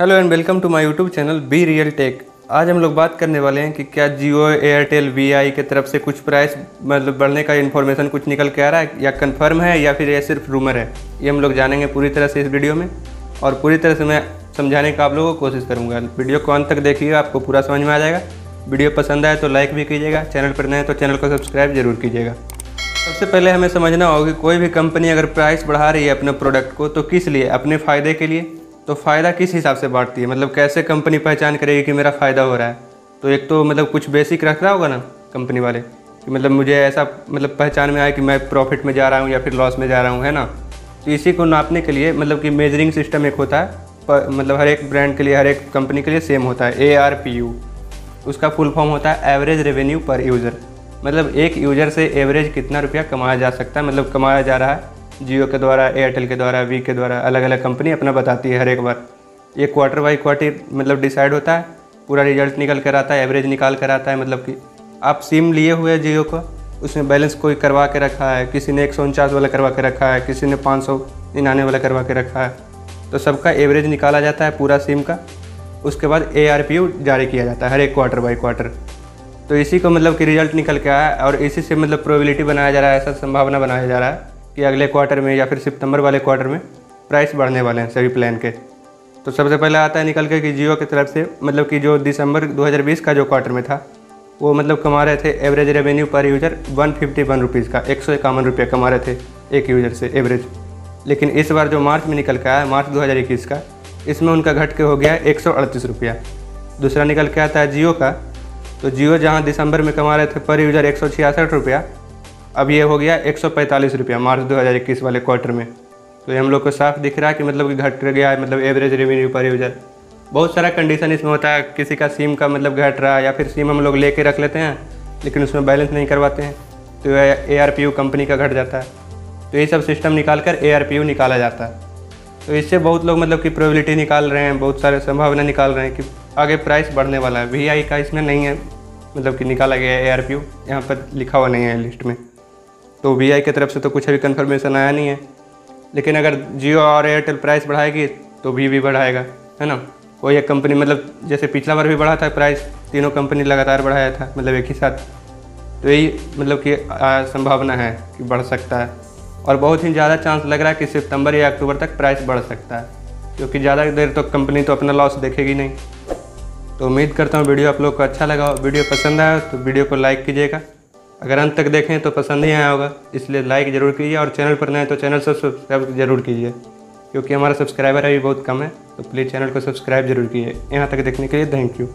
Hello and welcome to my YouTube channel be real tech आज हम लोग बात करने वाले हैं कि क्या जियो एयरटेल वी आई की तरफ़ से कुछ प्राइस मतलब बढ़ने का इन्फॉर्मेशन कुछ निकल के आ रहा है या कंफर्म है या फिर ये सिर्फ़ रूमर है? ये हम लोग जानेंगे पूरी तरह से इस वीडियो में। और पूरी तरह से मैं समझाने का आप लोगों को कोशिश करूँगा। वीडियो को अंत तक देखिएगा, आपको पूरा समझ में आ जाएगा। वीडियो पसंद आए तो लाइक भी कीजिएगा। चैनल पर नए तो चैनल को सब्सक्राइब ज़रूर कीजिएगा। सबसे पहले हमें समझना होगा कि कोई भी कंपनी अगर प्राइस बढ़ा रही है अपने प्रोडक्ट को तो किस लिए? अपने फ़ायदे के लिए? तो फ़ायदा किस हिसाब से बांटती है? मतलब कैसे कंपनी पहचान करेगी कि मेरा फ़ायदा हो रहा है? तो एक तो मतलब कुछ बेसिक रख रहा होगा ना कंपनी वाले? कि मतलब मुझे ऐसा मतलब पहचान में आए कि मैं प्रॉफिट में जा रहा हूँ या फिर लॉस में जा रहा हूँ, है ना? तो इसी को नापने के लिए मतलब कि मेजरिंग सिस्टम एक होता है, पर मतलब हर एक ब्रांड के लिए, हर एक कंपनी के लिए सेम होता है ए आर पी यू उसका फुल फॉर्म होता है एवरेज रेवेन्यू पर यूज़र मतलब एक यूज़र से एवरेज कितना रुपया कमाया जा सकता है? मतलब कमाया जा रहा है जियो के द्वारा एयरटेल के द्वारा वी के द्वारा अलग अलग कंपनी अपना बताती है हर एक बार। ये क्वार्टर बाई क्वार्टर मतलब डिसाइड होता है, पूरा रिज़ल्ट निकल कर आता है एवरेज निकाल कर आता है मतलब कि आप सिम लिए हुए जियो को, उसमें बैलेंस कोई करवा के रखा है, किसी ने एक सौ उनचास वाला करवा के रखा है, किसी ने पाँच सौ निन्यानवे वाला करवा के रखा है तो सबका एवरेज निकाला जाता है पूरा सिम का। उसके बाद ए जारी किया जाता है हर एक क्वार्टर बाई क्वार्टर तो इसी को मतलब कि रिज़ल्ट निकल के आया और इसी से मतलब प्रोबेबिलिटी बनाया जा रहा है, ऐसा संभावना बनाया जा रहा है। कि अगले क्वार्टर में या फिर सितंबर वाले क्वार्टर में प्राइस बढ़ने वाले हैं सभी प्लान के। तो सबसे पहले आता है निकल के कि जियो की तरफ़ से मतलब कि जो दिसंबर 2020 का जो क्वार्टर में था, वो मतलब कमा रहे थे average revenue per user one fifty one rupees का, एक सौ इक्यावन रुपये कमा रहे थे एक यूज़र से एवरेज लेकिन इस बार जो मार्च में निकल के आया, मार्च 2021 का, इसमें उनका घट के हो गया एक सौ अड़तीस रुपया। दूसरा निकल के आता है जियो का तो जियो जहाँ दिसंबर में कमा रहे थे पर यूज़र एक सौ छियासठ रुपया अब ये हो गया एक सौ पैंतालीस रुपया मार्च 2021 वाले क्वार्टर में। तो ये हम लोग को साफ़ दिख रहा है कि मतलब कि घट गया है मतलब एवरेज रेवेन्यू पर यूज़र बहुत सारा कंडीशन इसमें होता है, किसी का सिम का मतलब घट रहा है या फिर सिम हम लोग लेके रख लेते हैं, लेकिन उसमें बैलेंस नहीं करवाते हैं तो ए आर कंपनी का घट जाता है। तो ये सब सिस्टम निकाल कर ए निकाला जाता है। तो इससे बहुत लोग मतलब कि प्रोबिलिटी निकाल रहे हैं, बहुत सारे संभावना निकाल रहे हैं कि आगे प्राइस बढ़ने वाला है। वीआई का इसमें नहीं है मतलब कि निकाला गया है ए आर पी यहाँ पर लिखा हुआ नहीं है लिस्ट में। तो वी आई की तरफ़ से तो कुछ अभी कन्फर्मेशन आया नहीं है। लेकिन अगर जियो और एयरटेल प्राइस बढ़ाएगी तो वी भी बढ़ाएगा, है ना? कोई एक कंपनी मतलब जैसे पिछला बार भी बढ़ा था प्राइस तीनों कंपनी लगातार बढ़ाया था मतलब एक ही साथ। तो यही मतलब कि संभावना है कि बढ़ सकता है। और बहुत ही ज़्यादा चांस लग रहा है कि सितंबर या अक्टूबर तक प्राइस बढ़ सकता है, क्योंकि ज़्यादा देर तो कंपनी तो अपना लॉस देखेगी नहीं। तो उम्मीद करता हूँ वीडियो आप लोग को अच्छा लगा वीडियो पसंद आया तो वीडियो को लाइक कीजिएगा। अगर अंत तक देखें तो पसंद ही आया होगा, इसलिए लाइक ज़रूर कीजिए और चैनल पर नए तो चैनल सब्सक्राइब ज़रूर कीजिए, क्योंकि हमारा सब्सक्राइबर अभी बहुत कम है तो प्लीज़ चैनल को सब्सक्राइब ज़रूर कीजिए। यहाँ तक देखने के लिए थैंक यू